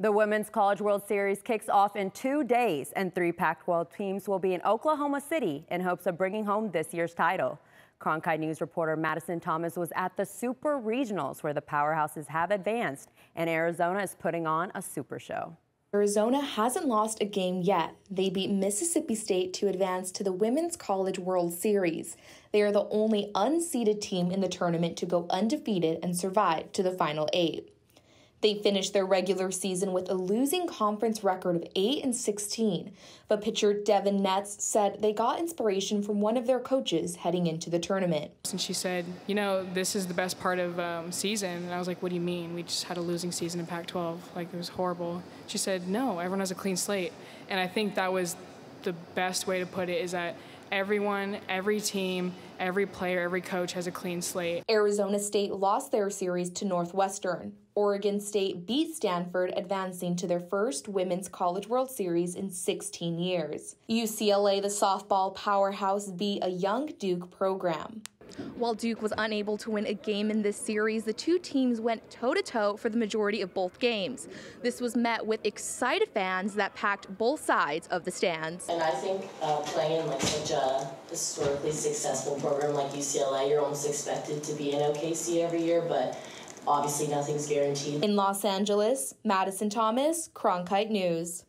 The Women's College World Series kicks off in two days, and three Pac 12 teams will be in Oklahoma City in hopes of bringing home this year's title. Cronkite News reporter Madison Thomas was at the Super Regionals where the powerhouses have advanced, and Arizona is putting on a super show. Arizona hasn't lost a game yet. They beat Mississippi State to advance to the Women's College World Series. They are the only unseeded team in the tournament to go undefeated and survive to the final eight. They finished their regular season with a losing conference record of 8 and 16, but pitcher Devin Netz said they got inspiration from one of their coaches heading into the tournament. And she said, "You know, this is the best part of um, season." And I was like, "What do you mean? We just had a losing season in Pac-12. Like it was horrible." She said, "No, everyone has a clean slate," and I think that was the best way to put it. Is that everyone, every team, every player, every coach has a clean slate. Arizona State lost their series to Northwestern. Oregon State beat Stanford, advancing to their first Women's College World Series in 16 years. UCLA, the softball powerhouse, beat a young Duke program. While Duke was unable to win a game in this series, the two teams went toe to toe for the majority of both games. This was met with excited fans that packed both sides of the stands. And I think uh, playing in like such a historically successful program like UCLA, you're almost expected to be in OKC every year, but obviously nothing's guaranteed. In Los Angeles, Madison Thomas, Cronkite News.